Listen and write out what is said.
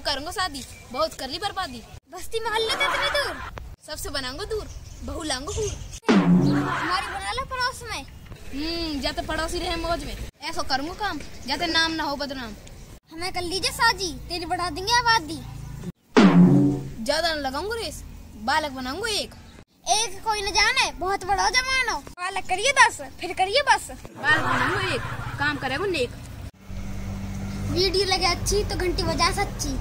करूँगा शादी, बहुत कर ली बर्बादी। बस्ती मोहल्ले तो इतनी दूर? सबसे बनाऊँगा दूर, बहू लाऊँगा हूर। हमारी बना लो पड़ोस में। हम्म जाते पड़ोसी रहे मौज में। ऐसा करूँगा काम जाते नाम ना हो बदनाम। हमें कर लीजिए साजी तेरी बढ़ा देंगे आबादी। ज़्यादा न लगाऊँगा रेस, बालक बनाऊँगा एक। एक कोई न जाने, बहुत बड़ा जमानो बालक करिए दस, फिर करिए बस। बालक बनाऊँगा एक, काम करेगा नेक। वीडियो लगे अच्छी तो घंटी बजा सच्ची